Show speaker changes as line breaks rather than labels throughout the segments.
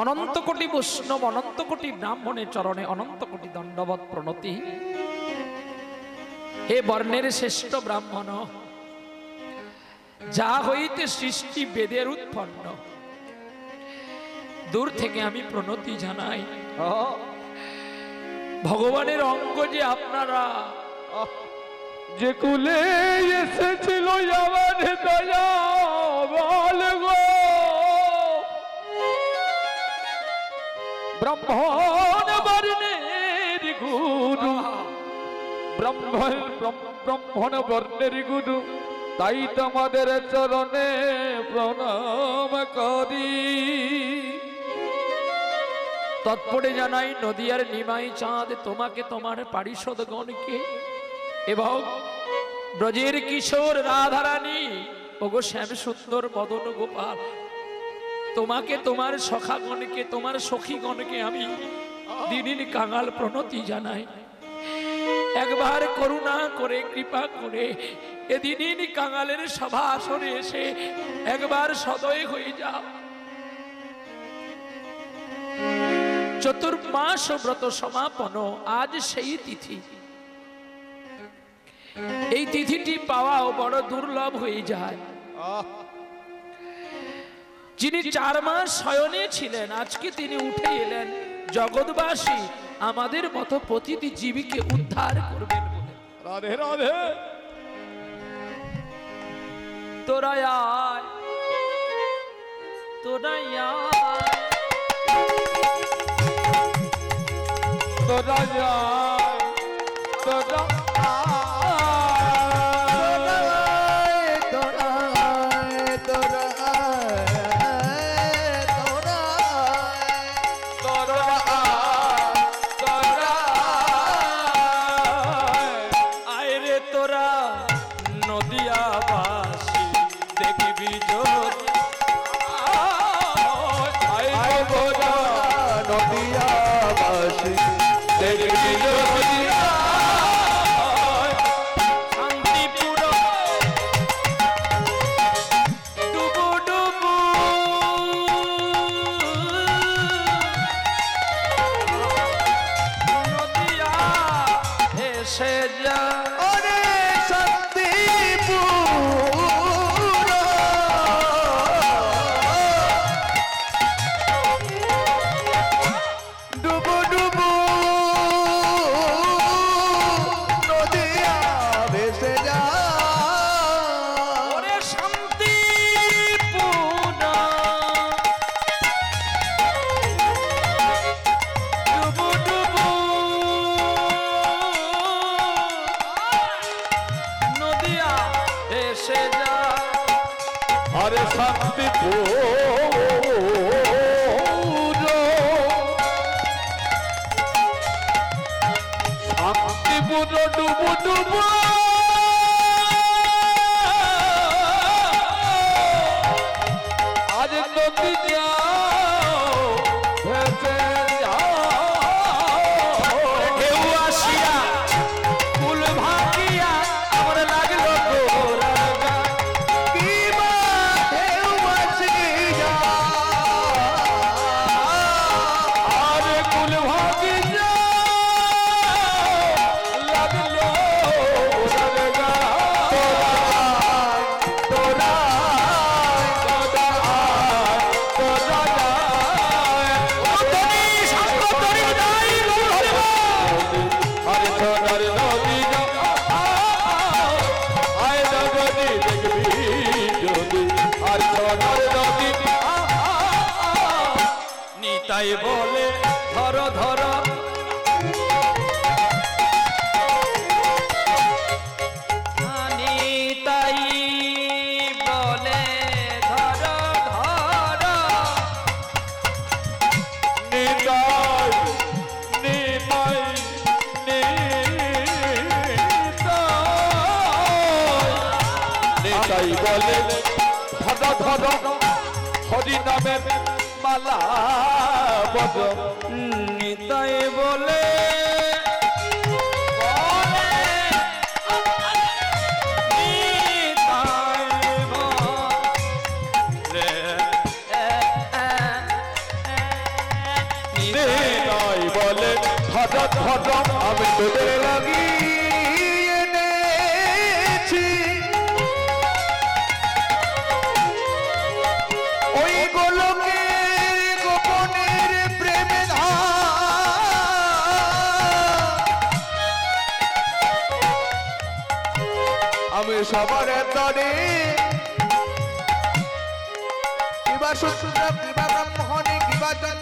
অনন্ত কোটি বৈষ্ণব, অনন্ত কোটি ব্রাহ্মণের চরণে অনন্ত কোটি দণ্ডবত প্রণতি। হে বর্ণের শ্রেষ্ঠ ব্রাহ্মণ, যা হইতে সৃষ্টি বেদের উৎপন্ন, দূর থেকে আমি প্রণতি জানাই। ভগবানের অঙ্গ যে আপনারা,
যে কুলে এসেছিল আমার দয়া, বল গো। ব্রাহ্মণ বর্ণের গুরু। ব্রহ্ম- ব্রাহ্মণ বর্ণের গুরু। তাই তোমাদের চরণে প্রণাম করি।
তৎপরে জানাই, নদিয়ার নিমাই চাঁদ, তোমাকে তোমার পারিষদগণকে এবং ব্রজের কিশোর রাধারানী ওগো শ্যাম সুন্দর মদন গোপাল তোমাকে, তোমার সখাগণকে, তোমার সখীগণকে আমি দিদির কাঙাল প্রণতি জানাই। একবার করুণা করে, কৃপা করে এদিন কাঙালের সভা আসরে এসে একবার সদয় হয়ে যাও। চতুর্মাস ব্রত সমাপন, আজ সেই তিথি। এই তিথিটি পাওয়াও বড় দুর্লভ হয়ে যায়। যিনি চার মাস শয়নে ছিলেন আজকে তিনি উঠে এলেন। জগৎবাসী আমাদের মতো প্রতিটি জীবীকে উদ্ধার করবেন বলে।
রাধে রাধে।
তোরা আয় তোরা আয়।
তোরা যায় তোরা
আয়। ধর
হরি নামে মালা বদ
নিতাই বলে বলে
ধর ধর
আমি তোদের আমি তরি। কিবা সূত্র কিবা ব্রাহ্মণে কিবা চন্ডালে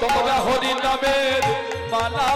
তোমরা হরি নামের মালা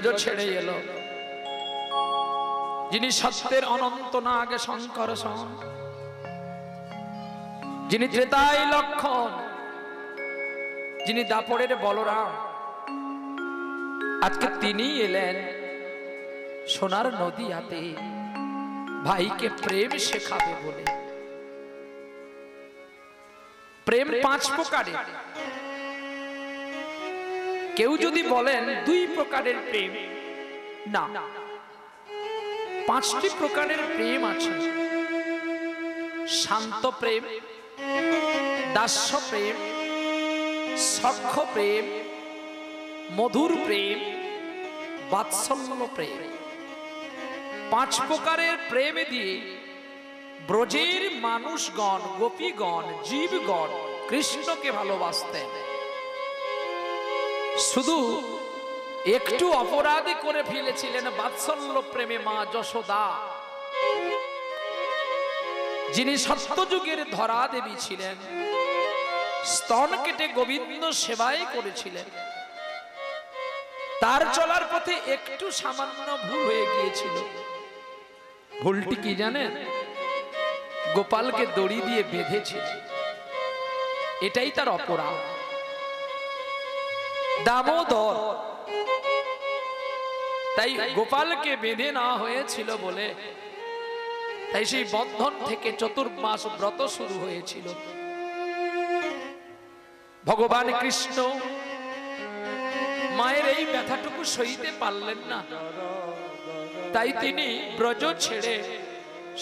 ব্রজ ছেড়ে এলো। যিনি সত্যের অনন্ত না আগে শঙ্কর যিনি ত্রেতাই লক্ষণ। যিনি দাপড়ের বলরাম। আজকে তিনি এলেন সোনার নদী হাতে ভাইকে প্রেম শেখাবে বলে। প্রেম পাঁচ প্রকারের। কেউ যদি বলেন দুই প্রকারের প্রেম, না। পাঁচটি প্রকারের প্রেম আছে। শান্ত প্রেম, দাস্য প্রেম সখ্য প্রেম, মধুর প্রেম, বাৎসল্য প্রেম। পাঁচ প্রকারের প্রেম দিয়ে ব্রজের মানুষগণ, গোপীগণ, জীবগণ কৃষ্ণকে ভালোবাসতেন। শুধু একটু অপরাধী করে ফেলেছিলেন বাৎসল্য প্রেমে মা যশোদা, যিনি সত্যযুগের ধরা দেবী ছিলেন। স্তন কেটে গোবিন্দ সেবাই করেছিলেন। তার চলার পথে একটু সামান্য ভুল হয়ে গিয়েছিল। ভুলটি কি জানেন? গোপালকে দড়ি দিয়ে বেঁধেছিল এটাই তার অপরাধ। দামোদর। তাই গোপালকে বেঁধে না হয়েছিল বলে তাই সেই বন্ধন থেকে চতুর্মাস ব্রত শুরু হয়েছিল। ভগবান কৃষ্ণ মায়ের এই ব্যথাটুকু সইতে পারলেন না। তাই তিনি ব্রজ ছেড়ে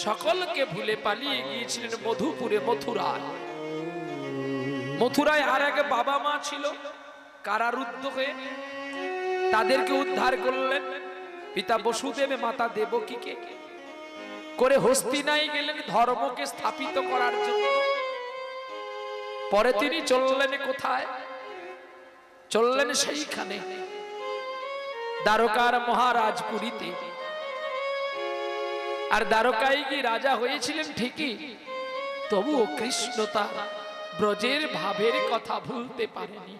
সকলকে ভুলে পালিয়ে গিয়েছিলেন মধুপুরে মথুরায়। মথুরায় আর এক বাবা মা ছিল কারারুদ্ধ হয়ে তাদেরকে উদ্ধার করলেন। পিতা বসুদেব, মাতা দেবকীকে। করে হস্তিনাই গেলেন, ধর্মকে স্থাপিত করার জন্য। পরে তিনি চললেন কোথায়? চললেন সেইখানে, দ্বারকার মহারাজ পুরীতে আর দ্বারকায় কি রাজা হয়েছিলেন ঠিকই, তবুও কৃষ্ণ তার ব্রজের ভাবের কথা ভুলতে পারেনি।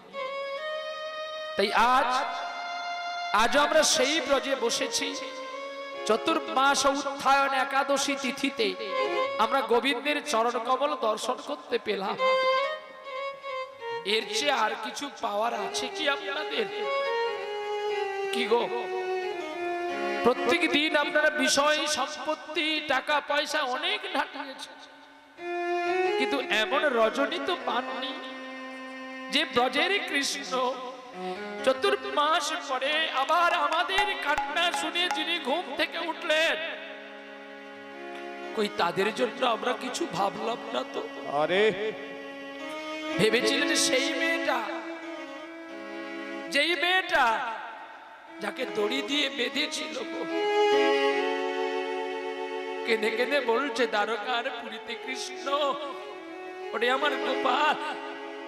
তাই আজ আজ আমরা সেই ব্রজে বসেছি। চতুর্মাস উত্থায়ন একাদশী তিথিতে আমরা গোবিন্দের চরণ কমল দর্শন করতে পেলাম। এর চেয়ে আর কিছু পাওয়ার আছে কি আপনাদের? কি গো? প্রত্যেক দিন আপনারা বিষয়, সম্পত্তি, টাকা, পয়সা অনেক ঢাকিয়েছেন কিন্তু এমন রজনী তো পাননি। যে ব্রজের কৃষ্ণ চতুর্মাস পরে আবার আমাদের কান্না শুনে যিনি ঘুম থেকে উঠলেন কই তাদের জন্য আমরা কিছু ভাবলাম না তো
আরে
ভেবেছিলেন সেই মেয়েটা যেই মেয়েটা যাকে দড়ি দিয়ে বেঁধেছিল। কেঁদে কেঁদে বলছে দ্বারকার পুরীতে কৃষ্ণ ওরে আমার গোপাল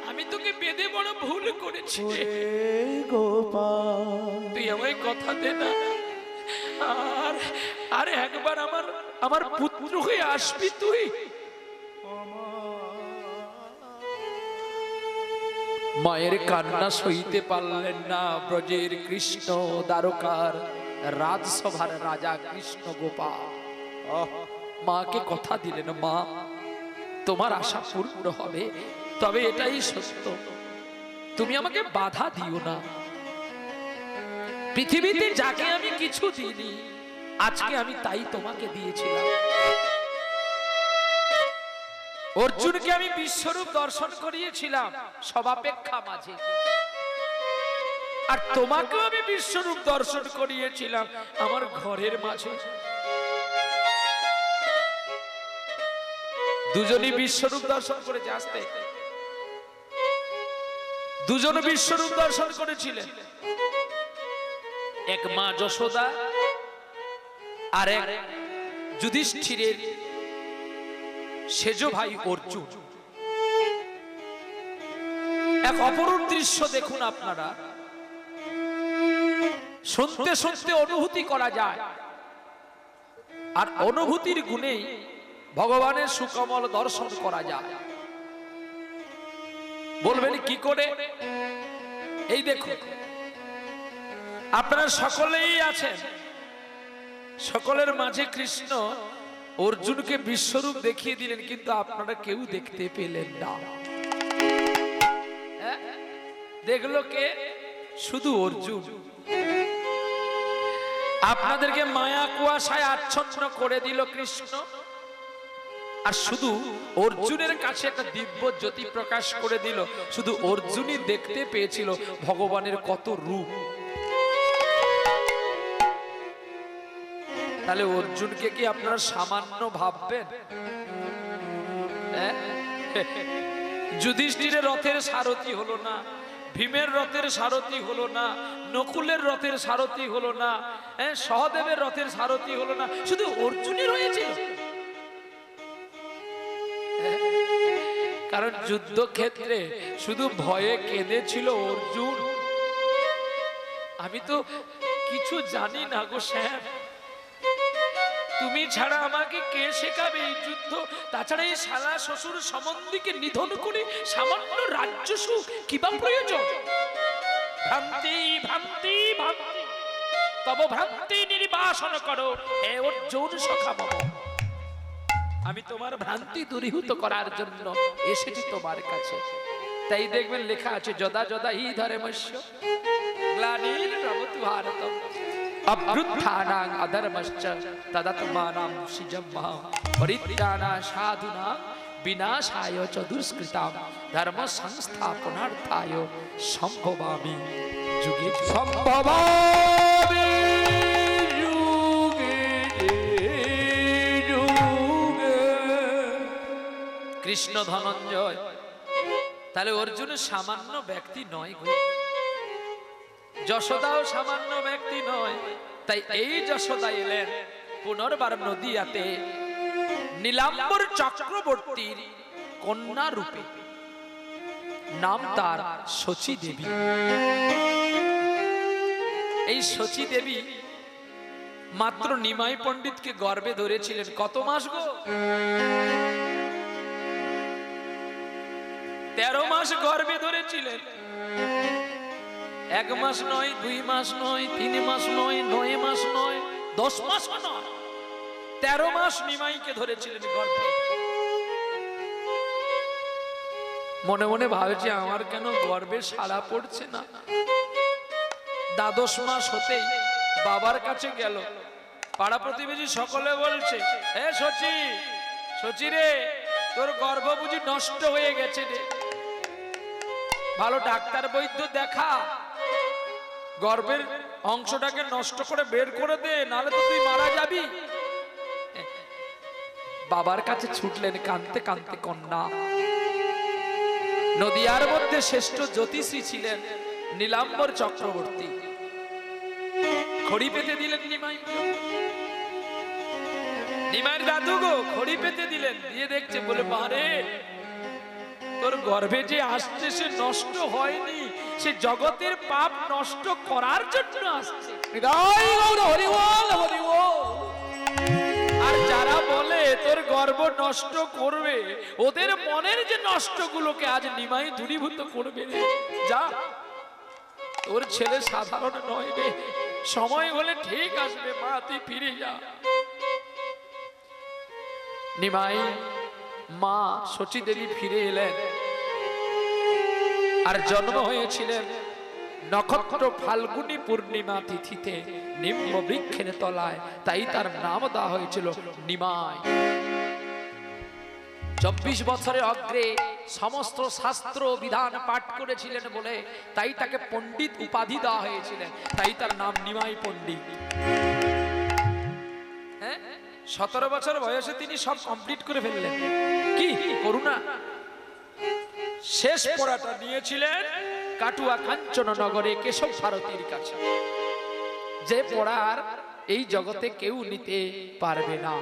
আমি তোকে বেঁধে বড় ভুল করেছি। তুই আমায় কথা দে না। আর আর একবার আমার আমার পুত্র হয়ে আসবি তুই। মায়ের কান্না সইতে পারলেন না ব্রজের কৃষ্ণ দ্বারকার রাজসভার রাজা কৃষ্ণ গোপাল। মাকে কথা দিলেন মা তোমার আশা পূর্ণ হবে। তবে এটাই সত্য। তুমি আমাকে বাধা দিও না। পৃথিবীতে যাকে আমি কিছু দিইনি, আজকে আমি তাই তোমাকে দিয়েছিলাম। অর্জুনকে আমি বিশ্বরূপ দর্শন করিয়েছিলাম সবাপেক্ষা মাঝে। আর তোমাকেও আমি বিশ্বরূপ দর্শন করিয়েছিলাম, আমার ঘরের মাঝে। দুজনই বিশ্বরূপ দর্শন করেছে, আসতে। দুজন বিশ্বরূপ দর্শন করেছিলেন। এক মা যশোদা আর এক যুধিষ্ঠিরের সেজ ভাই অর্জুন। এক অপরূপ দৃশ্য দেখুন আপনারা। শুনতে শুনতে অনুভূতি করা যায়। আর অনুভূতির গুণেই ভগবানের সুকমল দর্শন করা যায়। বলবেন কি করে? এই দেখুন, আপনারা সকলেই আছেন। সকলের মাঝে কৃষ্ণ অর্জুনকে বিশ্বরূপ দেখিয়ে দিলেন, কিন্তু আপনারা কেউ দেখতে পেলেন না। হ্যাঁ? দেখল কে? শুধু অর্জুন। আপনাদেরকে মায়া কুয়াশায় আচ্ছন্ন করে দিল কৃষ্ণ। আর শুধু অর্জুনের কাছে একটা দিব্য জ্যোতি প্রকাশ করে দিল। শুধু অর্জুনই দেখতে পেয়েছিল ভগবানের কত রূপ। তাহলে অর্জুনকে কি আপনারা সামান্য ভাববেন? হ্যাঁ? যুধিষ্ঠিরের রথের সারথি হলো না ভীমের রথের সারথি হলো না নকুলের রথের সারথি হলো না হ্যাঁ, সহদেবের রথের সারথি হলো না শুধু অর্জুনই রয়েছিল কারণ যুদ্ধক্ষেত্রে শুধু ভয়ে কেঁদেছিল অর্জুন। আমি তো কিছু জানি না গো শ্যাম তুমি ছাড়া আমাকে কে শেখাবে এই যুদ্ধ? তাছাড়া এই শালা শ্বশুর সম্বন্ধীকে নিধন করে সামান্য রাজ্য সুখ কিবা প্রয়োজন? ভ্রান্তি ভ্রান্তি ভ্রান্তি। তব ভ্রান্তি নির্বাসন করো। হে অর্জুন সখা মম। আমি তোমার ভ্রান্তি দূরীভূত করার জন্য এসেছি তোমার কাছে তাই দেখবেন লেখা আছে, যদা যদা ই ধরে মৎস্য গ্লানির বিনাশায় ধর্ম সংস্থাপনার্থায় সম্ভবামি যুগে যুগে। কৃষ্ণ ধনঞ্জয়। তাহলে অর্জুন সামান্য ব্যক্তি নয় গো। যশোদাও সামান্য ব্যক্তি নয়। তাই এই যশোদা এলেন পুনর্বার নদিয়াতে নীলাম্বর চক্রবর্তীর কন্যা রূপে। নাম তার শচী দেবী। এই শচী দেবী মাত্র নিমাই পণ্ডিতকে গর্বে ধরেছিলেন। কত মাস গো? তেরো মাস গর্ভে ধরেছিলেন। এক মাস নয়, দুই মাস নয়, তিন মাস নয় নয় মাস নয়, দশ মাস নয়। তেরো মাস নিমাইকে ধরেছিলেন গর্ভে। মনে মনে ভাবছি, আমার কেন গর্বে সাড়া পড়ছে না? দ্বাদশ মাস হতেই বাবার কাছে গেল। পাড়া প্রতিবেশী সকলে বলছে হে সচি সচি রে, তোর গর্ভ বুঝি নষ্ট হয়ে গেছে রে। ভালো ডাক্তার বৈদ্য দেখা। গর্ভের অংশটাকে নষ্ট করে বের করে দে, নাহলে তো তুই মারা যাবি। বাবার কাছে ছুটলেন কানতে কানতে কন্যা। নদিয়ার মধ্যে শ্রেষ্ঠ জ্যোতিষী ছিলেন নীলাম্বর চক্রবর্তী। খড়ি পেতে দিলেন নিমাই। নিমাইয়ের দাদু গো, খড়ি পেতে দিলেন। দিয়ে দেখছে বলে মারে তোর গর্ভে যে আসছে সে নষ্ট হয়নি। সে জগতের পাপ নষ্ট করার জন্য আসছে। আর যারা বলে তোর গর্ব নষ্ট করবে ওদের মনের যে নষ্টগুলোকে আজ নিমাই দূরীভূত করবে যা তোর ছেলে সাধারণ নয় রে। সময় হলে ঠিক আসবে মা তুই ফিরে যা। নিমাই মা শচী দেবী ফিরে এলেন। আর জন্ম হয়েছিলেন নক্ষত্র ফাল্গুনী পূর্ণিমা তিথিতে, নিম্ন বৃক্ষের তলায়। তাই তার নাম দেওয়া হয়েছিল নিমাই। চব্বিশ বছরের অগ্রে সমস্ত শাস্ত্র বিধান পাঠ করেছিলেন বলে তাই তাকে পণ্ডিত উপাধি দেওয়া হয়েছিলেন। তাই তার নাম নিমাই পণ্ডিত। হ্যাঁ? সতেরো বছর বয়সে তিনি সব কমপ্লিট করে ফেললেন। কি? করুণা? শেষ পড়াটা নিয়েছিলেন কাটুয়া কাঞ্চন নগরে কেশব ভারতীর কাছে। যে পড়ার এই জগতে কেউ নিতে পারবে না।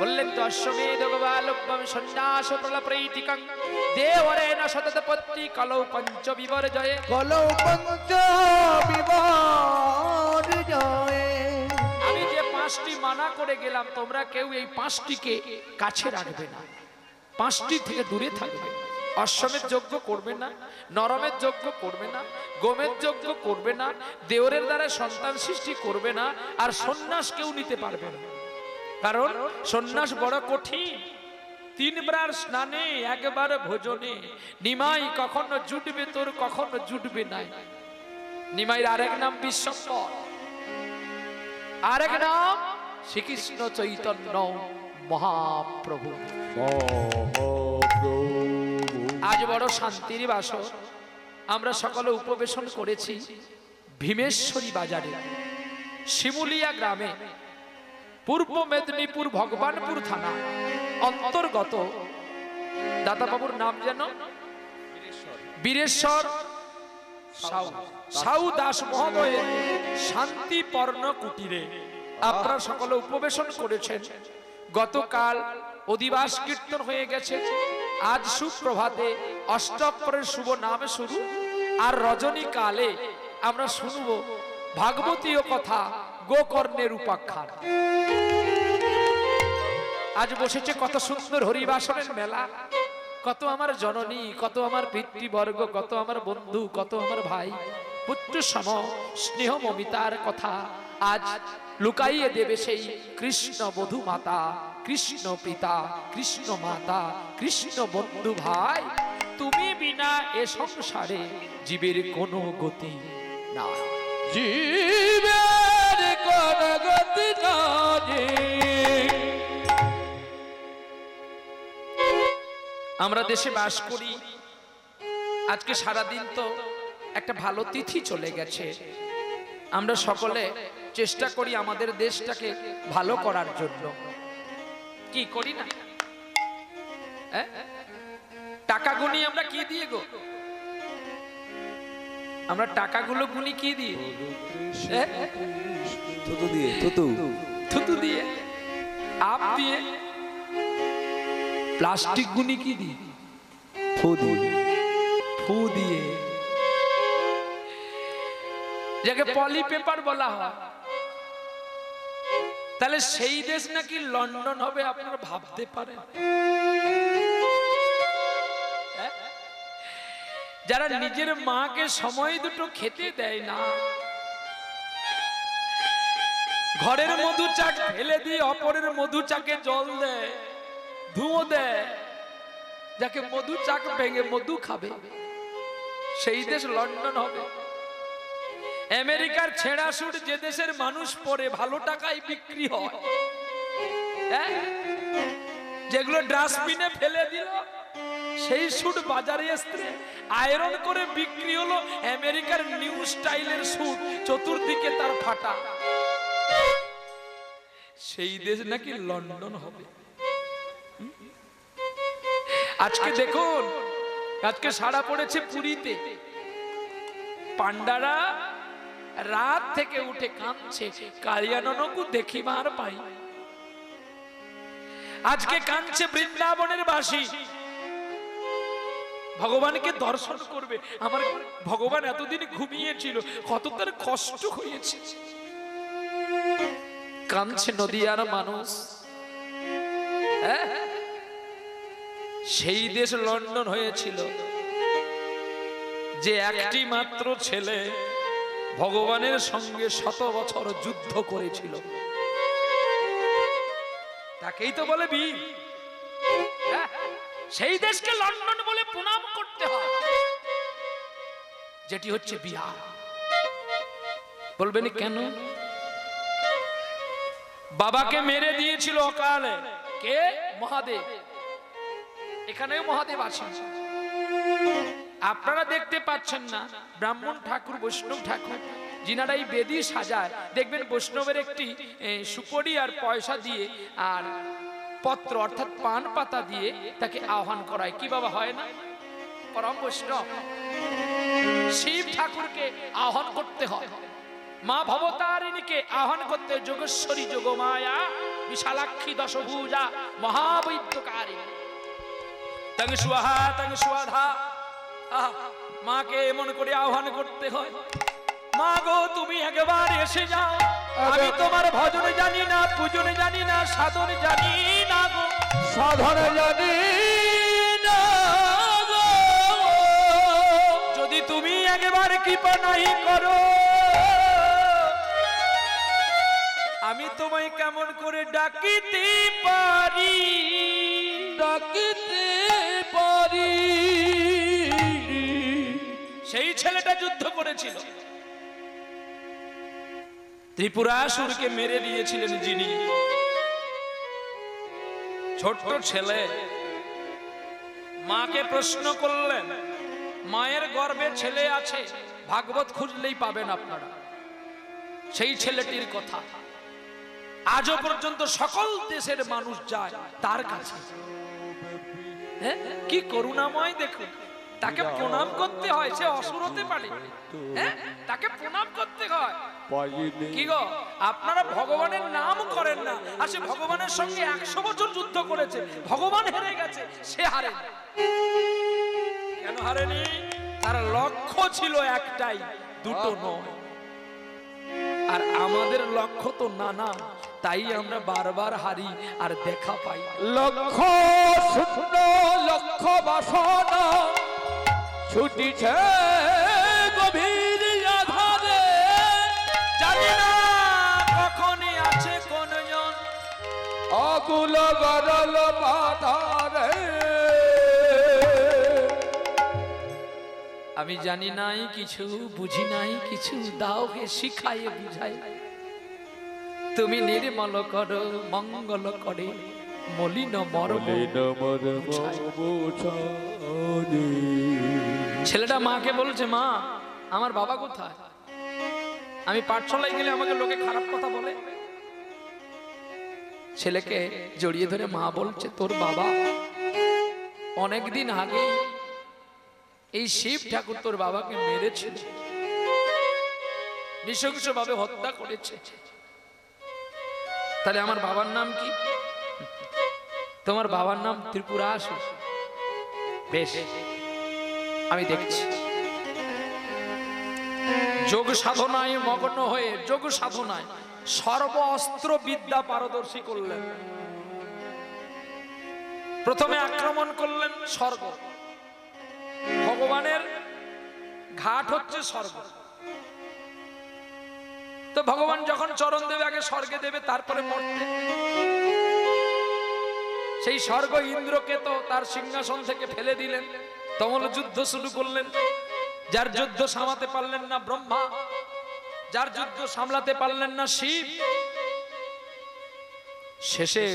বললেন তো অশ্বমেধ গোপালব্যম সন্ন্যাস প্রলপ্রীতিকং দেবরেণ সতত পত্তি কলৌ পঞ্চ বিবর্জয়ে
কলৌ পঞ্চ বিবার জয়ে।
আমি যে পাঁচটি মানা করে গেলাম তোমরা কেউ এই পাঁচটিকে কাছে রাখবে না। পাঁচটি থেকে দূরে থাকবে। অশ্বমের যজ্ঞ করবে না, নরমের যজ্ঞ করবে না, গোমের যজ্ঞ করবে না, দেওরের দ্বারা সন্তান সৃষ্টি করবে না, আর সন্ন্যাস কেউ নিতে পারবে না। কারণ সন্ন্যাস বড় কঠিন। তিনবার স্নানে, একবার ভোজনে। নিমাই কখনো জুটবে, তোর কখনো জুটবে নাই। নিমাইয়ের আরেক নাম বিশ্বম্বর। আরেক নাম শ্রীকৃষ্ণ চৈতন্য মহাপ্রভু। আজ বড় শান্তির বাসর। আমরা সকলে উপবেশন করেছি ভীমেশ্বরী বাজারে, শিমুলিয়া গ্রামে। পূর্ব মেদিনীপুর ভগবানপুর থানা অন্তর্গত। দাদাবাবুর নাম যেন বীরেশ্বর সাউ। দাস মহোদয়ের শান্তিপর্ণ কুটিরে। আপনারা সকলে উপবেশন করেছেন। গতকাল অধিবাস কীর্তন হয়ে গেছে। আজ সুপ্রভাতে অষ্টপ্রের শুভ নামে শুরু। আর রজনী কালে আমরা শুনব ভাগবতীয় কথা, গোকর্ণের উপাখ্যান। আজ বসেছে কত সুন্দর হরিবাসনের মেলা। কত আমার জননী, কত আমার পিতৃবর্গ, কত আমার বন্ধু, কত আমার ভাই। পুত্র সম স্নেহ মমিতার কথা। আজ লুকাইয়ে দেবে সেই কৃষ্ণ বধু মাতা কৃষ্ণ পিতা কৃষ্ণ মাতা কৃষ্ণ বন্ধু ভাই। তুমি বিনা এ সংসারে জীবের কোনো গতি না
জীবের কোন গতি
আমরা দেশে বাস করি। আজকে সারাদিন তো একটা ভালো তিথি চলে গেছে। আমরা সকলে চেষ্টা করি আমাদের দেশটাকে ভালো করার জন্য। কি করি না? হ্যাঁ? টাকা গুনি আমরা কি দিয়ে গো? আমরা টাকাগুলো গুনি কি দিয়ে? হ্যাঁ?
থুতু দিয়ে থুতু।
থুতু দিয়ে? আপ দিয়ে? প্লাস্টিক গুনি কি দিয়ে?
ফু দিয়ে।
ফু দিয়ে। যাকে পলি পেপার বলা হয়। তাহলে সেই দেশ নাকি লন্ডন হবে আপনারা ভাবতে পারেন হ্যাঁ? যারা নিজের মাকে সময় দুটো খেতে দেয় না, ঘরের মধু চাক ফেলে দিয়ে অপরের মধু চাকে জল দেয়, ধুঁয়ো দেয়, যাকে মধু চাক ভেঙে মধু খাবে, সেই দেশ লন্ডন হবে আমেরিকার ছেঁড়া সুট যে দেশের মানুষ পরে ভালো টাকায় বিক্রি হয়। হ্যাঁ? যেগুলো ডাস্টবিনে ফেলে দিল, সেই সুট বাজারে এসছে। আয়রন করে বিক্রি হলো আমেরিকার নিউ স্টাইলের সুট চতুর্দিকে তার ফাটা। সেই দেশ নাকি লন্ডন হবে। আজকে দেখুন, আজকে সারা পড়েছে পুরীতে। পান্ডারা রাত থেকে উঠে কাঁদছে। কালিয়াননকু দেখিবার পাই। আজকে কাঁদছে বৃন্দাবনের বাসী। ভগবানকে দর্শন করবে। আমার ভগবান এতদিন ঘুমিয়েছিল কত তার কষ্ট হয়েছে। কাঁদছে নদীয়ার মানুষ। হ্যাঁ? সেই দেশ লন্ডন হয়েছিল, যে একটি মাত্র ছেলে ভগবানের সঙ্গে শত বছর যুদ্ধ করেছিল। তাকেই তো বলে বীর। হ্যাঁ, সেই দেশকে লন্ডন বলে প্রণাম করতে হয়। যেটি হচ্ছে বিহার। বলবেন কেন? বাবাকে মেরে দিয়েছিল অকালে। কে? মহাদেব। এখানেও মহাদেব আছেন। আপনারা দেখতে পাচ্ছেন না ব্রাহ্মণ ঠাকুর বৈষ্ণব ঠাকুর যিনারা এই বেদি সাজায় দেখবেন বৈষ্ণবের একটি সুপরি আর পয়সা দিয়ে আর পত্র অর্থাৎ পান পাতা দিয়ে তাকে আহ্বান করায়। কি বাবা হয় না? পরম বৈষ্ণব। শিব ঠাকুরকে আহ্বান করতে হয়। মা ভবতারিণীকে আহ্বান করতে যোগেশ্বরী যোগমায়া বিশালাক্ষী দশভূজা মহাবৈদ্যকারী তং সুহা তং সুয়াধা। আহ, মাকে এমন করে আহ্বান করতে হয়। মা গো তুমি একবার এসে যাও। আমি তোমার ভজন জানি না পূজন জানি না সাধন জানি না গো।
সাধন জানি না গো।
যদি তুমি একবার কৃপা নাই করো আমি তোমায় কেমন করে ডাকিতে পারি?
ডাকিতে পারি।
ছেলেটা যুদ্ধ করেছিল। ত্রিপুরাসুরকে মেরে দিয়েছিলেন যিনি। ছোট্ট ছেলে, মাকে প্রশ্ন করলেন, মায়ের গর্ভে ছেলে আছে, ভাগবত খুঁজলেই পাবেন আপনারা। সেই ছেলেটির কথা। আজও পর্যন্ত সকল দেশের মানুষ যায় তার কাছে। হ্যাঁ? কি করুণাময় দেখুন। তাকে প্রণাম করতে হয় সে অসুর হতে পারে। হ্যাঁ? তাকে প্রণাম করতে হয়। কি গো? আপনারা ভগবানের নাম করেন না। আর সে ভগবানের সঙ্গে একশো বছর যুদ্ধ করেছে। ভগবান হেরে গেছে সে হারে। কেন হারেনি? তার লক্ষ্য ছিল একটাই দুটো নয়। আর আমাদের লক্ষ্য তো নানা তাই আমরা বারবার হারি আর দেখা পাই লক্ষ্য
লক্ষ শূন্য লক্ষ বাসনা। ছুটিছে গভীর আধারে
জানি না কখনই আছে কোন জন।
আকুল গরল বাধারে
আমি জানি নাই কিছু বুঝি নাই কিছু দাও হে শিখাইয়ে বুঝাই তুমি নির্মল করো মঙ্গল করে মলিন মর্ম ছেলেটা মাকে বলছে, মা, আমার বাবা কোথায়? আমি পাঠশালায় গেলে আমাকে লোকে খারাপ কথা বলে। ছেলেকে জড়িয়ে ধরে মা বলছে, তোর বাবা অনেকদিন আগে এই শিব ঠাকুর তোর বাবাকে মেরেছিল নৃশংসভাবে হত্যা করেছে। তাহলে আমার বাবার নাম কি? তোমার বাবার নাম ত্রিপুরাসুর বেশ আমি দেখছি। যোগ সাধনায় মগ্ন হয়ে, যোগ সাধনায় সর্ব অস্ত্র বিদ্যা পারদর্শী করলেন। প্রথমে আক্রমণ করলেন স্বর্গ। ভগবানের ঘাট হচ্ছে স্বর্গ। তো ভগবান যখন চরণ দেবে, আগে স্বর্গে দেবে, তারপরে মরতে। সেই স্বর্গ ইন্দ্রকে তো তার সিংহাসন থেকে ফেলে দিলেন। তমল যুদ্ধ শুরু করলেন। যার যুদ্ধ সামাতে পারলেন না ব্রহ্মা, যার যুদ্ধ সামলাতে পারলেন না শিব। শেষে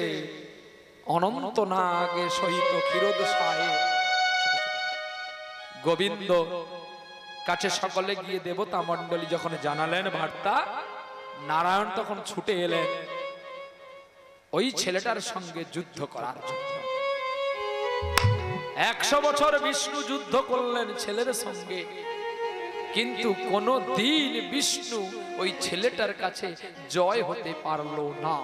অনন্ত নাগে সহিত ক্ষীরোদ গোবিন্দ কাছে সকলে গিয়ে দেবতা মণ্ডলী যখন জানালেন বার্তা, নারায়ণ তখন ছুটে এলেন। ওই ছেলেটার সঙ্গে যুদ্ধ করার জন্য। একশো বছর বিষ্ণু যুদ্ধ করলেন ছেলের সঙ্গে। কিন্তু কোন দিন বিষ্ণু ওই ছেলেটার কাছে জয় হতে পারল না।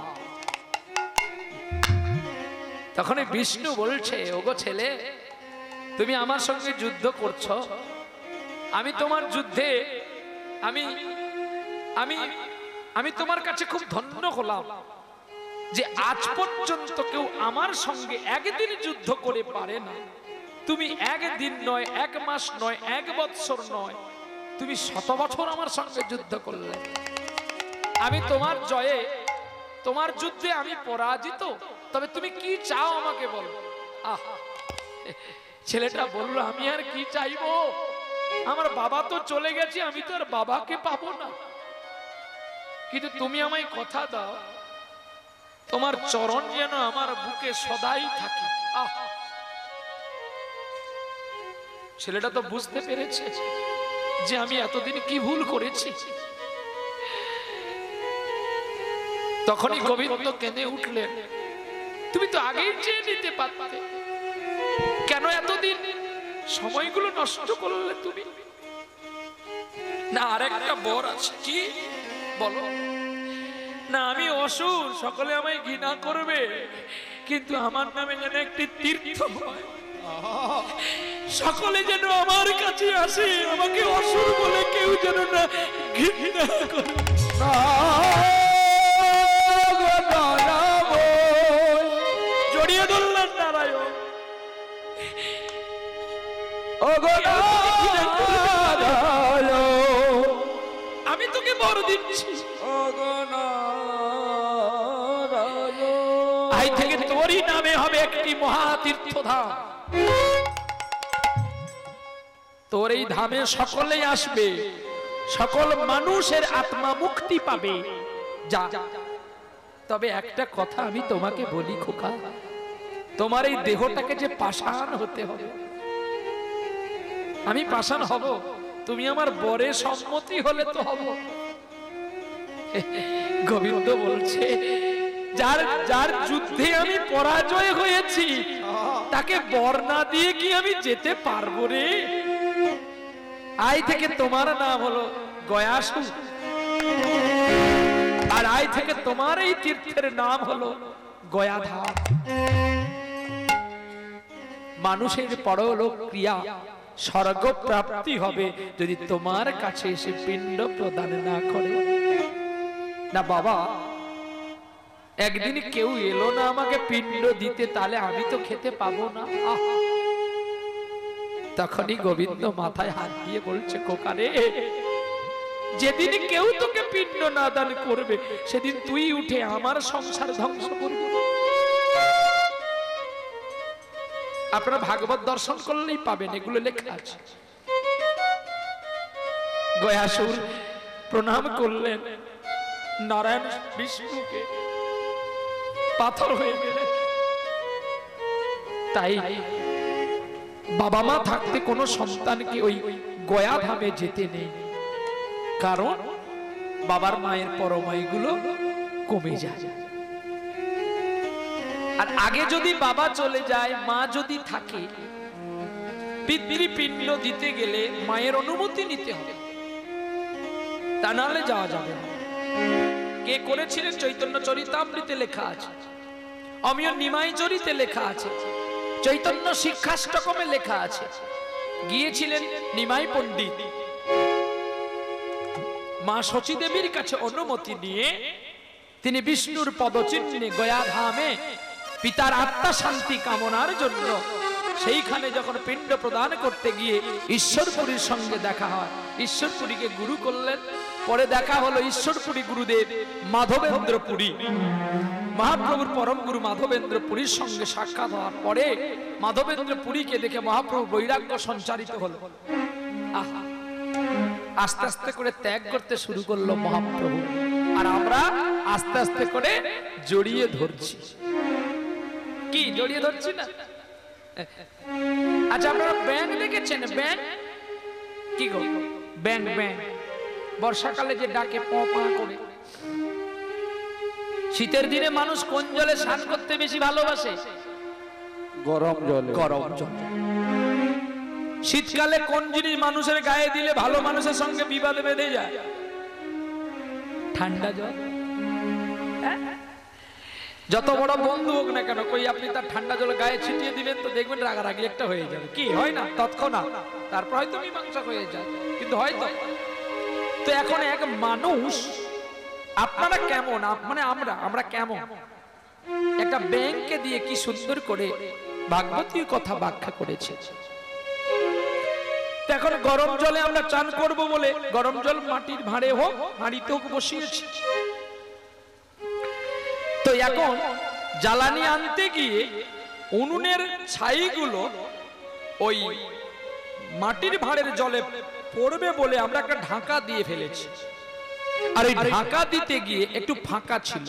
তখন বিষ্ণু বলছে, ওগো ছেলে, তুমি আমার সঙ্গে যুদ্ধ করছ। আমি তোমার যুদ্ধে, আমি আমি আমি তোমার কাছে খুব ধন্য হলাম। যে আজ পর্যন্ত কেউ আমার সঙ্গে একদিন যুদ্ধ করে পারে না। তুমি একদিন নয়, এক মাস নয়, এক বৎসর নয়, তুমি শত বছর আমার সঙ্গে যুদ্ধ করলে। আমি তোমার জয়ে, তোমার যুদ্ধে আমি পরাজিত। তবে তুমি কি চাও আমাকে বলো? আহ, ছেলেটা বলল, আমি আর কি চাইব? আমার বাবা তো চলে গেছে, আমি তো আর বাবাকে পাবো না। কিন্তু তুমি আমায় কথা দাও। তোমার চরণ যেন আমার বুকে সদাই থাকে। আহ! ছেলেটা তো বুঝতে পেরেছে যে আমি এতদিন কি ভুল করেছি। তখনই গোবিন্দ কেঁদে উঠলেন, তুমি তো আগেই চেয়ে নিতে পারতে। কেন এতদিন সময়গুলো নষ্ট করলে তুমি? না, আরেকটা বর আছে। কি? বলো। না আমি অসুর সকলে আমায় ঘৃণা করবে। কিন্তু আমার নামে যেন একটি তীর্থ হয়। সকলে যেন আমার কাছে আসে আমাকে অসুর বলে কেউ যেন না ঘৃণা করে। জড়িয়ে ধরলেন নারায়ণ। আমি তোকে বর দিচ্ছি আই থেকে তোরই নামে হবে একটি মহাতীর্থ ধাম তোর এই ধামে সকলেই আসবে, সকল মানুষের আত্মা মুক্তি পাবে। যা। তবে একটা কথা আমি তোমাকে বলি খোকা, তোমার এই দেহটাকে যে পাষাণ হতে হবে। আমি পাষাণ হব, তুমি আমার বরে সম্মতি হলে তো হব। গোবিন্দ বলছে যার যার যুদ্ধে আমি পরাজয় হয়েছি, তাকে বর্ণা দিয়ে কি আমি যেতে পারব রে? আই থেকে তোমার নাম হলো গয়াসু। আর আই থেকে তোমার এই তীর্থের নাম হলো গয়াধাম মানুষের পরলোক ক্রিয়া স্বর্গ প্রাপ্তি হবে যদি তোমার কাছে এসে পিণ্ড প্রদান না করে। না বাবা একদিন কেউ এলো না আমাকে পিণ্ড দিতে, তাহলে আমি তো খেতে পাবো না। তখনই গোবিন্দ মাথায় হাত দিয়ে বলছে কোকারে যেদিন কেউ তোকে পিণ্ড না দান করবে, সেদিন তুই উঠে আমার সংসার ধ্বংস করবি। আপনারা ভাগবত দর্শন করলেই পাবেন, এগুলো লেখা আছে। গয়াসুর প্রণাম করলেন, নারায়ণ বিষ্ণুকে। পাথর হয়ে গেলেন তাই বাবা মা থাকতে কোনো সন্তানকে ওই গয়া ধামে যেতে নেই? কারণ বাবার মায়ের পরমাইগুলো কমে যায়। আর আগে যদি বাবা চলে যায়, মা যদি থাকে পিতৃপিণ্ড দিতে গেলে মায়ের অনুমতি নিতে হবে। তা নাহলে যাওয়া যাবে কে করেছিলেন চৈতন্য চরিতামৃতে লেখা আছে? অমিয় নিমাই চরিতে লেখা আছে। চৈতন্য শিক্ষাষ্টকমে লেখা আছে। গিয়েছিলেন নিমাই পণ্ডিত। মা শচী দেবীর কাছে অনুমতি নিয়ে তিনি বিষ্ণুর পদচিহ্নে গয়া ধামে পিতার আত্মা শান্তি কামনার জন্য সেইখানে যখন পিণ্ড প্রদান করতে গিয়ে ঈশ্বরপুরীর সঙ্গে দেখা হয়, ঈশ্বরপুরীকে গুরু করলেন। পরে দেখা হলো ঈশ্বরপুরী গুরুদেব মাধবেন্দ্র পুরী মহাপ্রভুর পরম গুরু মাধবেন্দ্র পুরীর সঙ্গে সাক্ষাৎ হওয়ার পরে মাধবেন্দ্র পুরীকে দেখে মহাপ্রভু বৈরাগ্য সঞ্চারিত হলো। আহা, আস্তে আস্তে করে ত্যাগ করতে শুরু করল মহাপ্রভু। আর আমরা আস্তে আস্তে করে জড়িয়ে ধরছি। কি, জড়িয়ে ধরছি না? আচ্ছা আপনারা ব্যাংক দেখেছেন? ব্যাংক কি ব্যাংক ব্যাংক বর্ষাকালে যে ডাকে প পা করে। শীতের দিনে মানুষ কোন জলে স্নান করতে বেশি ভালোবাসে?
গরম জলে।
গরম জল। শীতকালে কোন জিনিস মানুষের গায়ে দিলে ভালো মানুষের সঙ্গে বিবাদে বেঁধে যায়? ঠান্ডা জল। হ্যাঁ? যত বড় বন্ধু হোক না কেন কই আপনি তার ঠান্ডা জল গায়ে ছিটিয়ে দিবেন তো দেখবেন রাগারাগি একটা হয়ে যাবে। কি? হয় না? তৎক্ষণাৎ। তারপর হয়তো মীমাংসা হয়ে যায়। কিন্তু হয়তো তো এখন এক মানুষ, আপনারা কেমন? মানে আমরা আমরা কেমন? একটা ব্যাংকে দিয়ে কি সুন্দর করে ভাগবতীর কথা ব্যাখ্যা করেছে। এখন গরম জলে আমরা চান করব বলে, গরম জল মাটির ভাঁড়ে হোক হাঁড়িতে হোক বসিয়েছি। তো এখন জ্বালানি আনতে গিয়ে উনুনের ছাইগুলো ওই মাটির ভাঁড়ের জলে পড়বে বলে আমরা একটা ঢাকা দিয়ে ফেলেছি। আর এই ঢাকা দিতে গিয়ে একটু ফাঁকা ছিল।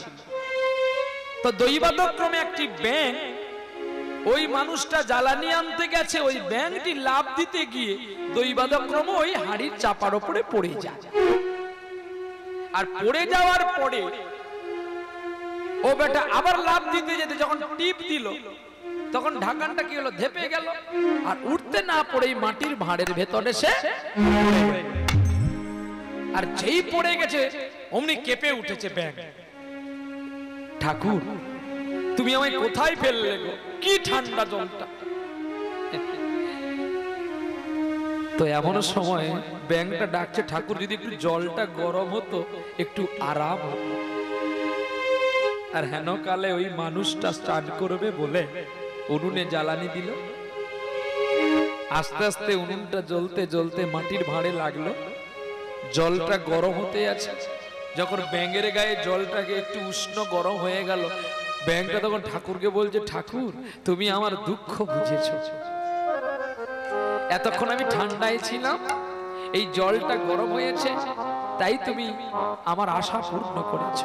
তো দৈবাদক্রমে একটি ব্যাংক ওই মানুষটা জ্বালানি আনতে গেছে ওই ব্যাংকটি লাভ দিতে গিয়ে দৈবাদক্রম ওই হাড়ির চাপার উপরে পড়ে যায়। আর পড়ে যাওয়ার পরে ও বেটা আবার লাভ দিতে যেতে যখন টিপ দিল তখন ঢাকানটা কি হলো? ধেপে গেল। আর উঠতে না পড়েই মাটির ভাঁড়ের ভেতরে সে আর যেই পড়ে গেছে, অমনি কেঁপে উঠেছে ব্যাংক ঠাকুর, তুমি আমায় কোথায় ফেললে গো? কি ঠান্ডা জলটা? তো এমন সময় ব্যাংকটা ডাকছে, ঠাকুর, যদি একটু জলটা গরম হতো, একটু আরাম আর হেন কালে ওই মানুষটা স্টার্ট করবে বলে উনুনে জ্বালানি দিল। আস্তে আস্তে উনুনটা জ্বলতে জ্বলতে মাটির ভাঁড়ে লাগল। জলটা গরম হতে আছে। যখন ব্যাঙের গায়ে জলটাকে একটু উষ্ণ গরম হয়ে গেল ব্যাংকটা তখন ঠাকুরকে বলছে, ঠাকুর, তুমি আমার দুঃখ বুঝেছ। এতক্ষণ আমি ঠান্ডায় ছিলাম, এই জলটা গরম হয়েছে, তাই তুমি আমার আশা পূর্ণ করেছ।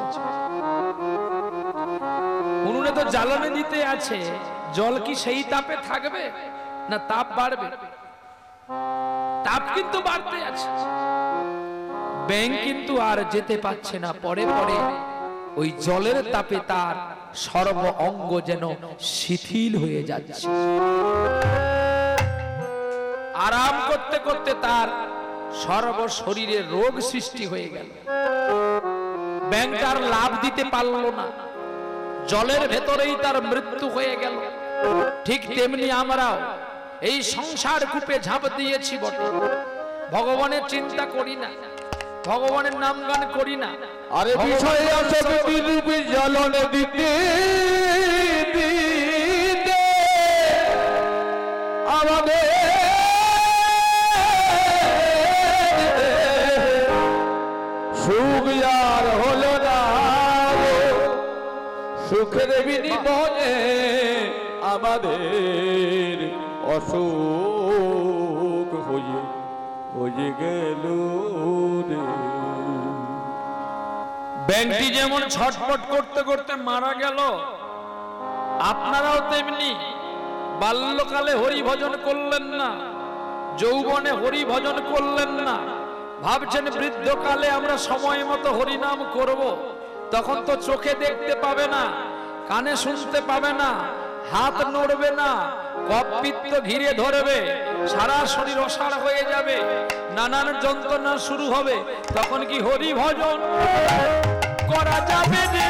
উনুনে তো জ্বালানি দিতে আছে। জল কি সেই তাপে থাকবে? না তাপ বাড়বে? তাপ কিন্তু বাড়তে আছে। ব্যাংক কিন্তু আর যেতে পারছে না। পরে পরে ওই জলের তাপে তার সর্ব অঙ্গ যেন শিথিল হয়ে যাচ্ছে। আরাম করতে করতে তার সর্ব শরীরে রোগ সৃষ্টি হয়ে গেল। ব্যাংক আর লাভ দিতে পারল না। জলের ভেতরেই তার মৃত্যু হয়ে গেল। ঠিক তেমনি আমরাও এই সংসার কূপে ঝাঁপ দিয়েছি বটে ভগবানের চিন্তা করি না ভগবানের নাম গান করি না
আরে বিষয় আছে জ্বলন দিতে আমাদের সুখ আর হলো না। সুখের বিনিময়ে আমাদের অসুখ হয়ে হয়ে গেল
ব্যাংকটি যেমন ছটফট করতে করতে মারা গেল, আপনারাও তেমনি বাল্যকালে হরি ভজন করলেন না, যৌবনে হরি ভজন করলেন না ভাবছেন বৃদ্ধকালে আমরা সময় মতো হরিনাম করব। তখন তো চোখে দেখতে পাবে না, কানে শুনতে পাবে না হাত নড়বে না কপিত্ত ঘিরে ধরবে, সারা শরীর অসার হয়ে যাবে, নানান যন্ত্রণা শুরু হবে, তখন কি হরি ভজন করা যাবে রে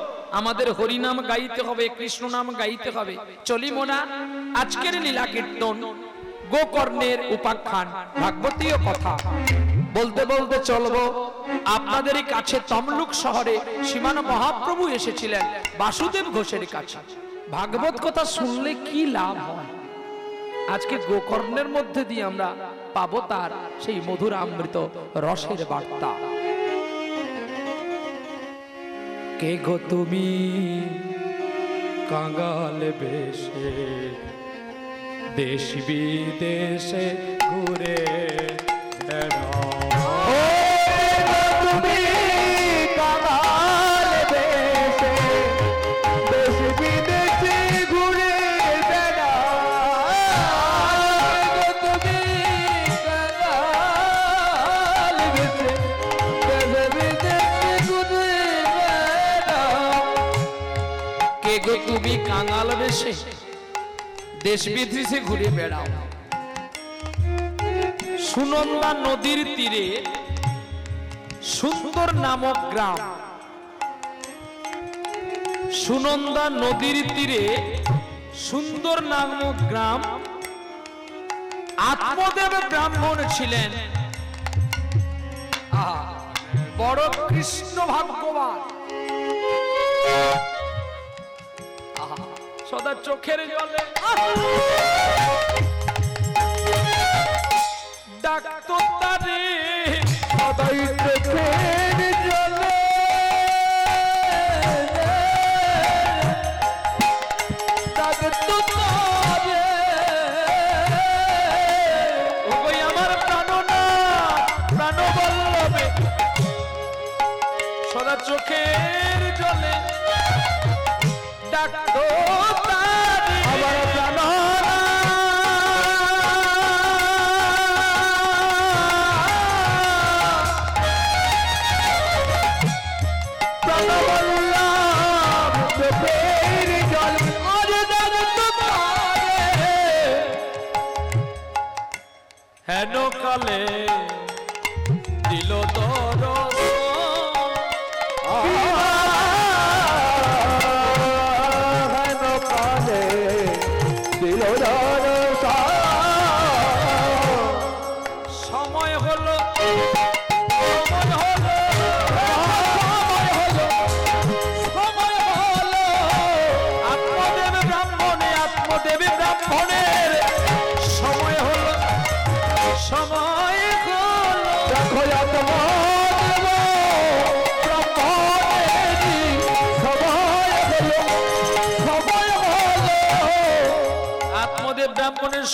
আমাদের হরিনাম গাইতে হবে, কৃষ্ণ নাম গাইতে হবে। চলি মোনা, আজকের লীলা কীর্তন, গোকর্ণের উপাখ্যান, ভাগবতীয় কথা। বলতে বলতে চলবো আপনাদেরই কাছে তমলুক শহরে সীমান মহাপ্রভু এসেছিলেন, বাসুদেব ঘোষের কাছে। ভাগবত কথা শুনলে কি লাভ হয়? আজকে গোকর্ণের মধ্যে দিয়ে আমরা পাবো তার সেই মধুর অমৃত রসের বার্তা। কে গো তুমি? কাঙ্গাল বেশে দেশ বিদেশে ঘুরে বেশে দেশ বিদেশে ঘুরে বেড়াও। সুনন্দা নদীর তীরে সুন্দর নামক গ্রাম। সুনন্দা নদীর তীরে সুন্দর নামক গ্রাম। আত্মদেব ব্রাহ্মণ ছিলেন। বড় কৃষ্ণ ভাগ্যবান। সদা চোখের জলে। ডাকতো হেন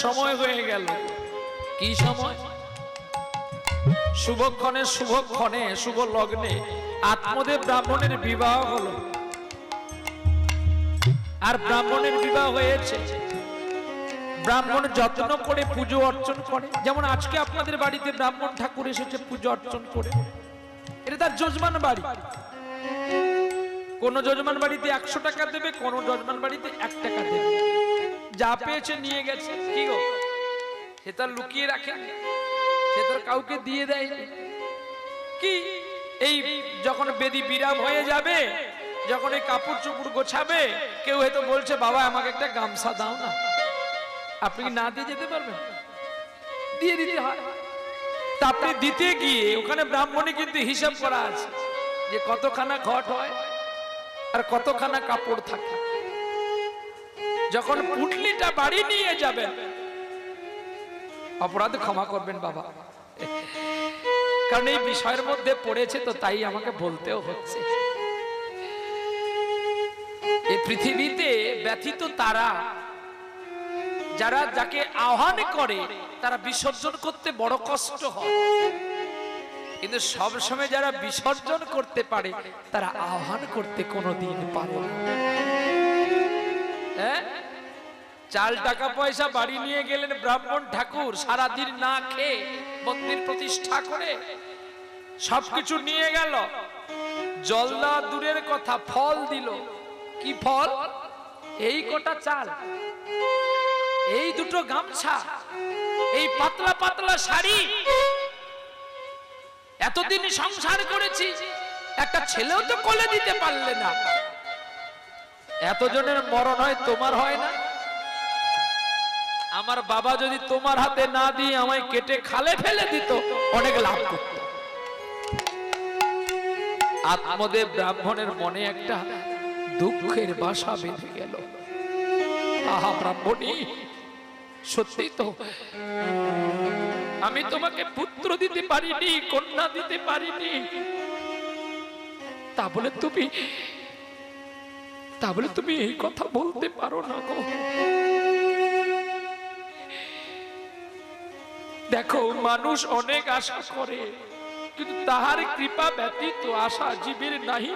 সময় হয়ে গেল। কি সময়? শুভক্ষণে শুভক্ষণে শুভ লগ্নে আত্মদেব ব্রাহ্মণের বিবাহ হলো। আর ব্রাহ্মণের বিবাহ হয়েছে। ব্রাহ্মণ যত্ন করে পুজো অর্চন করে। যেমন আজকে আপনাদের বাড়িতে ব্রাহ্মণ ঠাকুর এসেছে পুজো অর্চন করে। এটা তার যজমান বাড়ি। কোন যজমান বাড়িতে একশো টাকা দেবে কোন যজমান বাড়িতে এক টাকা দেবে। যা পেয়েছে নিয়ে গেছে। কি গো? সে তার লুকিয়ে রাখেন। সে তার কাউকে দিয়ে দেয়নি। কি? এই যখন বেদি বিরাম হয়ে যাবে, যখন এই কাপড় চুপড় গোছাবে, কেউ হয়তো বলছে, বাবা, আমাকে একটা গামছা দাও না। আপনি কি না দিয়ে যেতে পারবেন? দিয়ে দিতে হয়। তা আপনি দিতে গিয়ে, ওখানে ব্রাহ্মণে কিন্তু হিসাব করা আছে যে কতখানা ঘট হয় আর কতখানা কাপড় থাকে। যখন পুটলিটা বাড়ি নিয়ে যাবেন, অপরাধ ক্ষমা করবেন বাবা। কারণ এই বিষয়ের মধ্যে পড়েছে তো, তাই আমাকে বলতেও হচ্ছে। এই পৃথিবীতে ব্যথিত তারা, যারা যাকে আহ্বান করে, তারা বিসর্জন করতে বড় কষ্ট হয়। কিন্তু সব সময় যারা বিসর্জন করতে পারে, তারা আহ্বান করতে কোনোদিন পারে না। হ্যাঁ? চাল টাকা পয়সা, বাড়ি নিয়ে গেলেন ব্রাহ্মণ ঠাকুর, সারাদিন না খেয়ে মন্দির প্রতিষ্ঠা করে সবকিছু নিয়ে গেল। জল দেওয়া দূরের কথা, ফল দিল। কি ফল? এই কটা চাল, এই দুটো গামছা, এই পাতলা পাতলা শাড়ি। এতদিন সংসার করেছি, একটা ছেলেও তো কোলে দিতে পারলে না। এতজনের মরণ হয়, তোমার হয় না? আমার বাবা যদি তোমার হাতে না দিয়ে আমায় কেটে খালে ফেলে দিত, অনেক লাভ করত। আত্মদেব ব্রাহ্মণের মনে একটা দুঃখের বাসা বেঁধে গেল। আহা, ব্রাহ্মণী, সত্যি তো, আমি তোমাকে পুত্র দিতে পারিনি, কন্যা দিতে পারিনি। তা বলে তুমি তা বলে তুমি এই কথা বলতে পারো না গো। দেখো মানুষ অনেক আশা করে কিন্তু তাহার কৃপা ব্যতীত আশা জীবের নাহি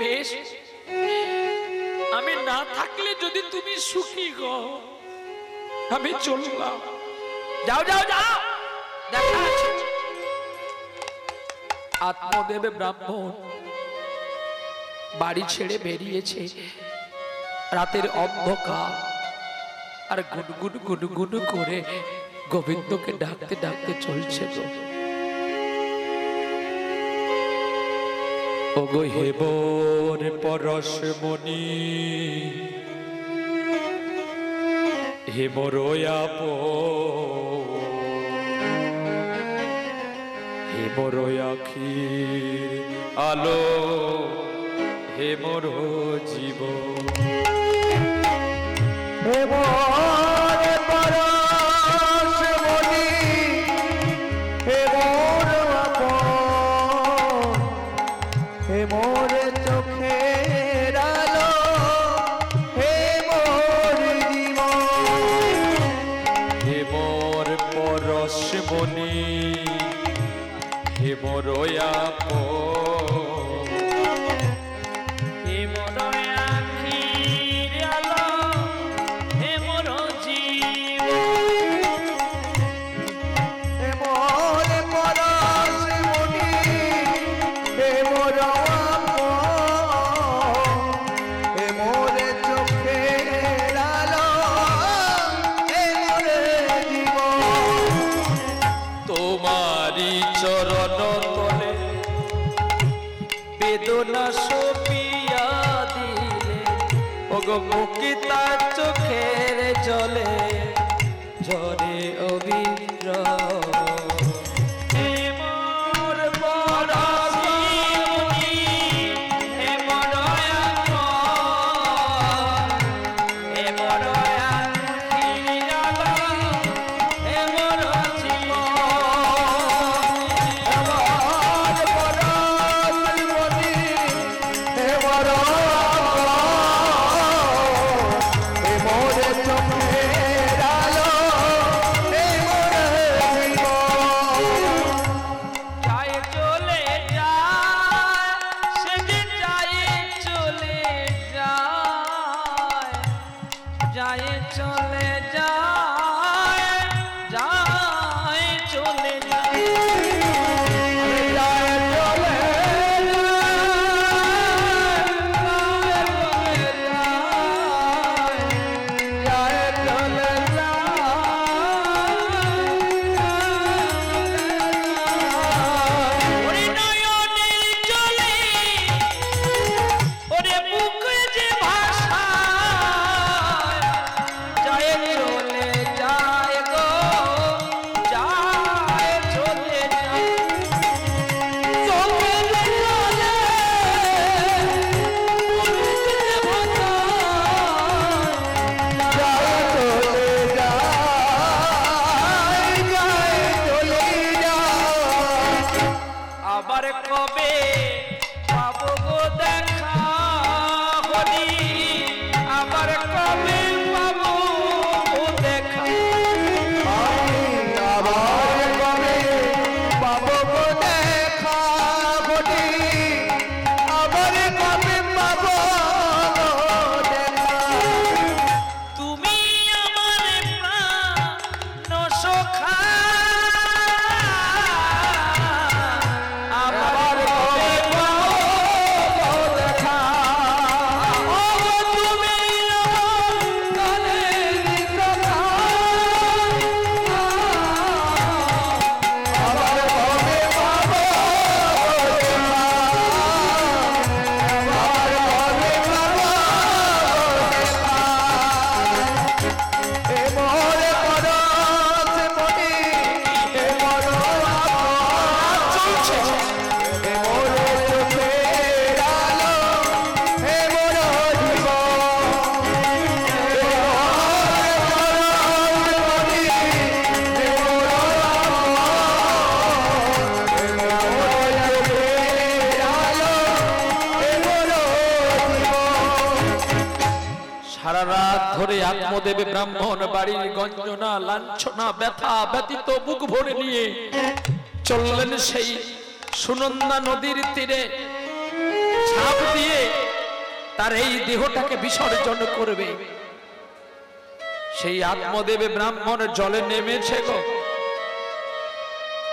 বেশ আমি না থাকলে যদি তুমি সুখী গো আমি চললাম। যাও যাও যাও। দেখা আত্মদেবে ব্রাহ্মণ বাড়ি ছেড়ে বেরিয়েছে। রাতের অন্ধকার। আর গুনগুন গুনগুন করে গোবিন্দকে ডাকতে ডাকতে চলছে গো। ওগো হেবর পরশমণি হেমরয়াপ হেমর আখির আলো হেমর জীব
হে মোর
আত্মদেবে ব্রাহ্মণ বাড়ির গঞ্জনা, লাঞ্ছনা, ব্যথা ব্যতীত বুক ভরে নিয়ে চললেন সেই সুনন্দা নদীর তীরে। ঝাঁপ দিয়ে তার এই দেহটাকে বিসর্জন করবে। সেই আত্মদেবে ব্রাহ্মণ জলে নেমেছে গো।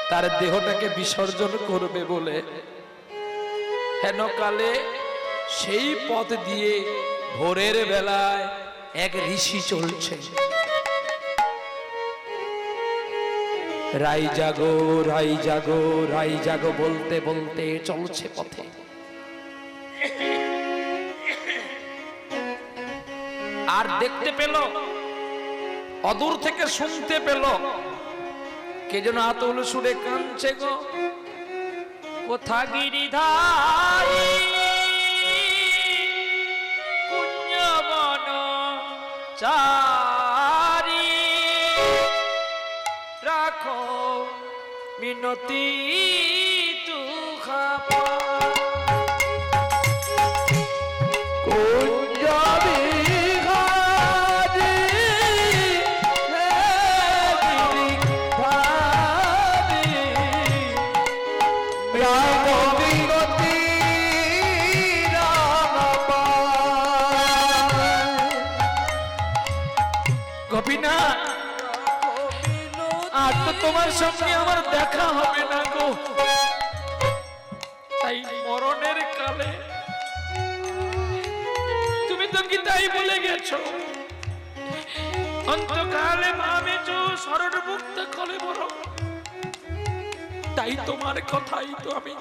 তার দেহটাকে বিসর্জন করবে বলে। হেন কালে সেই পথ দিয়ে ভোরের বেলায় এক ঋষি চলছে। রাই জাগো রাই জাগো রাই জাগো বলতে বলতে চলছে পথে। আর দেখতে পেল, অদূর থেকে শুনতে পেল, কে যেন আতল সুরে কাঁদছে গো। কোথা গিরিধারী চারি। রাখো মিনতি তুখাপা।
কুঞ্জ
তোমার সঙ্গে আমার দেখা হবে না গো। তাই মরণের কালে তুমি তো কি তাই বলে গেছো। অন্তকালে ভাবে চো শরণ মুক্ত কলে বড় তাই তোমার কথাই তো আমি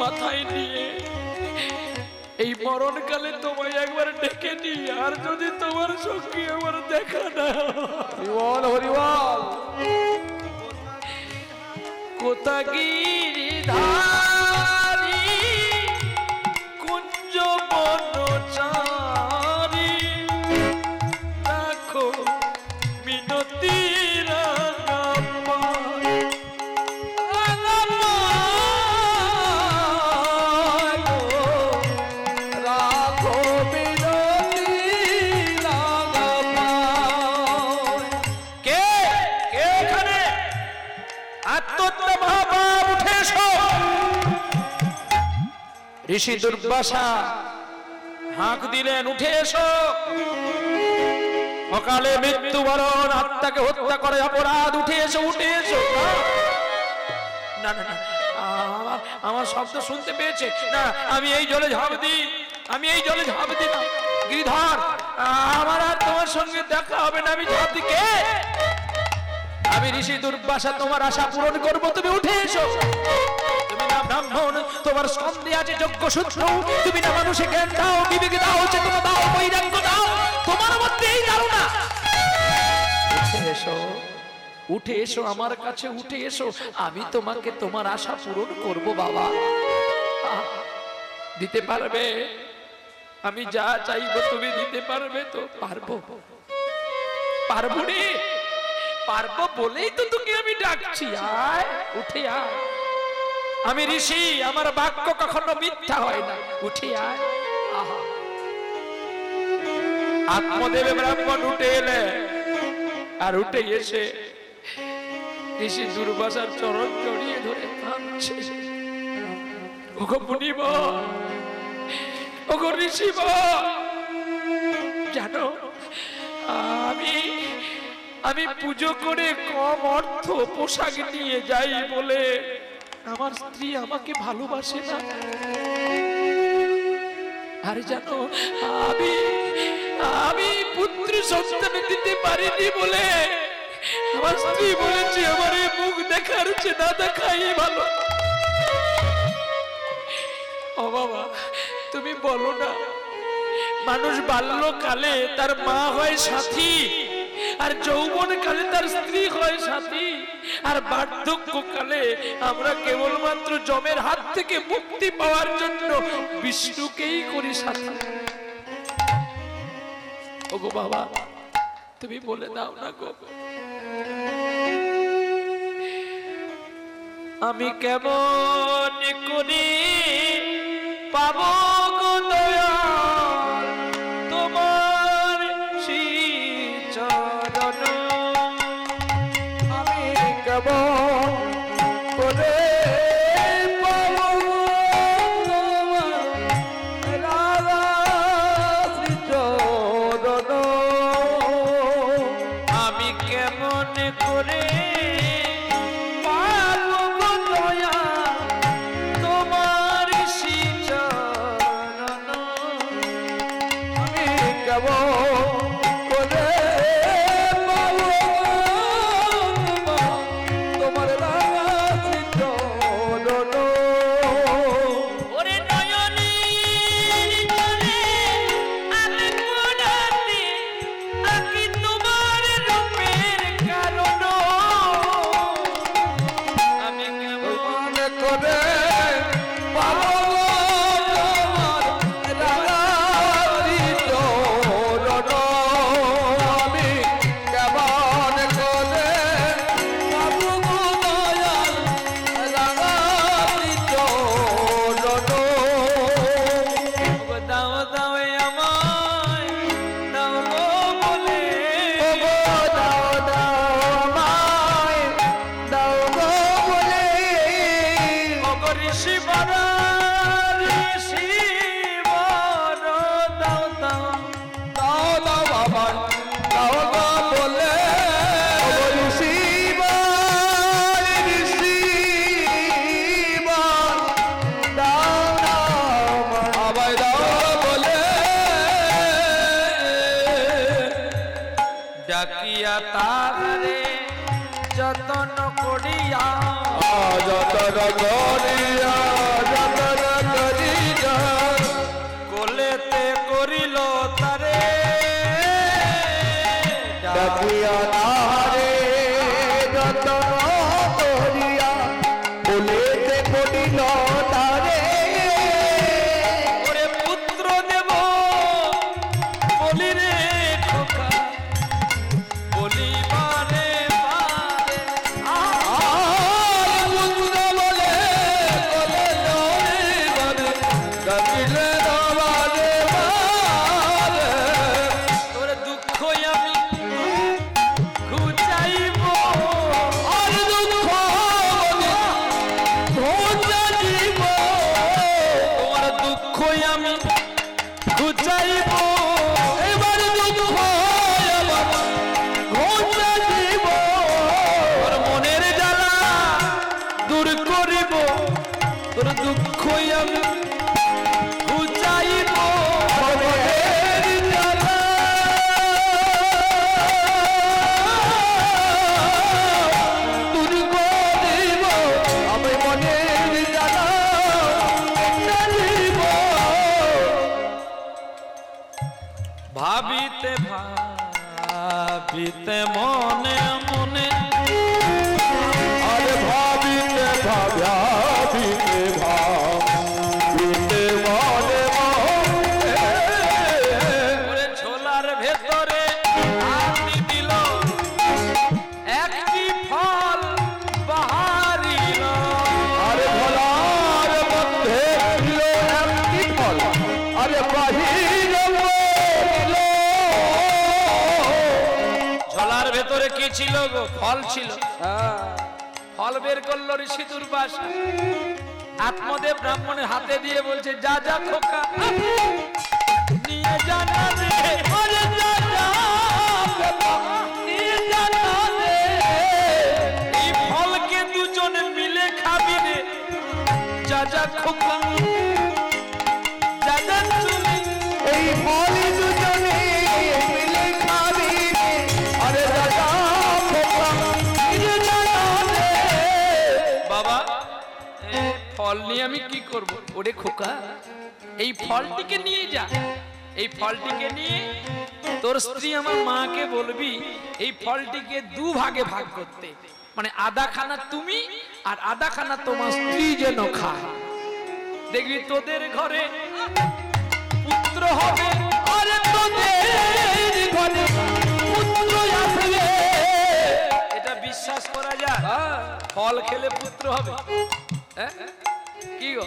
মাথায় নিয়ে এই মরণকালে তোমায় একবার ডেকে নি আর যদি তোমার সঙ্গে আমার দেখা না
হরিবল হরিবল।
কোথা গিরিধারি ঋষি দুর্বাসা, হাঁক দিলেন, উঠে এসো। অকালে মৃত্যুবরণ, আত্মাকে হত্যা করে অপরাধ, উঠে এসো উঠে এসো। না না না আমার শব্দ শুনতে পেয়েছে। না, আমি এই জলে ঝাঁপ দিই, আমি এই জলে ঝাঁপ দিই না গিরিধর, আমার আর তোমার সঙ্গে দেখা হবে না, আমি ঝাঁপ দিই। কে? আমি ঋষি দুর্বাসা, তোমার আশা পূরণ করব, তুমি উঠে এসো। তোমার স্কন্ধে আছে যোগ্য সূত্র তুমি না মানুষে জ্ঞান দাও, বিবেক দাও, চেতনা দাও, বৈরাগ্য দাও। তোমার মধ্যে এই ধারণা। উঠে এসো আমার কাছে, উঠে এসো। আমি তোমাকে তোমার আশা পূরণ করব, বাবা। দিতে পারবে? আমি যা চাইব তুমি দিতে পারবে তো পারব। পারব রে? পারব বলেই তো তোকে আমি ডাকছি। আয়, উঠে আয়। আমি ঋষি, আমার বাক্য কখনো মিথ্যা হয় না। উঠি আয়। আত্মদেব ব্রাহ্মণ উঠে এলে, আর উঠে এসে ঋষি দুর্বাসার চরণ জড়িয়ে ধরে কাঁদছে। ওগো মুনিব, ওগো ঋষি জানো, আমি আমি পুজো করে কম অর্থ পোশাক নিয়ে যাই বলে আমার স্ত্রী আমাকে ভালোবাসে না। আর জানো, আমি আমি পুত্র সন্তান দিতে পারিনি বলে আমার স্ত্রী বলেছে, আমার মুখ দেখার চেয়ে না দেখাই ভালো। ও বাবা, তুমি বলো না, মানুষ বাল্যকালে তার মা হয় সাথী। আর যৌবন কালে তার স্ত্রী হয় সাথী। আর বার্ধক্য কালে আমরা কেবলমাত্র জমের হাত থেকে মুক্তি পাওয়ার জন্য বিষ্ণুকেই করি সাথী। ওগো বাবা, তুমি বলে দাও না গো। আমি কেমন করি পাব গো
করে
રાખવી ফল ছিল। ফল বের করল ঋষি দুর্বাসা। আত্মদেব ব্রাহ্মণের হাতে দিয়ে বলছে যা যা খোকা। নিয়ে যা না রে ওরে যা যা খোকা, নিয়ে ফলকে দুজনে মিলে খাবি রে। যা যা খোকা। ওরে খোকা এই ফলটিকে নিয়ে যা। এই ফলটিকে নিয়ে তোর স্ত্রী আমার মাকে বলবি এই ফলটিকে দু ভাগে ভাগ করতে। মানে আধা খানা তুমি আর আধা খানা তোমার স্ত্রী যেন খায়। দেখবি তোদের ঘরে পুত্র হবে আরে তোদের ঘরে পুত্র আসবে। এটা বিশ্বাস করা যায়। ফল খেলে পুত্র হবে। হ্যাঁ? কি গো?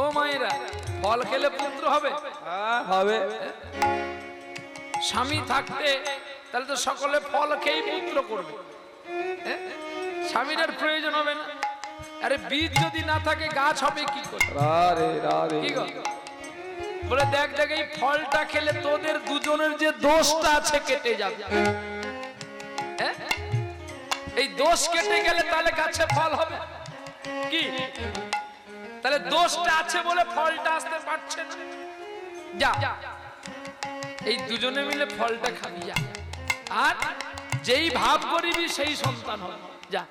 ও মায়েরা ফল খেলে পুত্র হবে?
হ্যাঁ হবে।
স্বামী থাকতে তাহলে তো সকলে ফল খেয়েই পুত্র করবে? স্বামীর প্রয়োজন হবে না। আরে বীজ যদি না থাকে গাছ হবে কি করে? বলে দেখ দেখ এই ফলটা খেলে তোদের দুজনের যে দোষটা আছে কেটে যাবে। হ্যাঁ? এই দোষ কেটে গেলে তাহলে গাছে ফল হবে? কি? তাহলে দোষটা আছে বলে ফলটা আসতে পারছে না। যা। এই দুজনে মিলে ফলটা খাবি, যা। আর যেই ভাব করিবি সেই সন্তান হবে। যা।